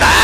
¡Ah!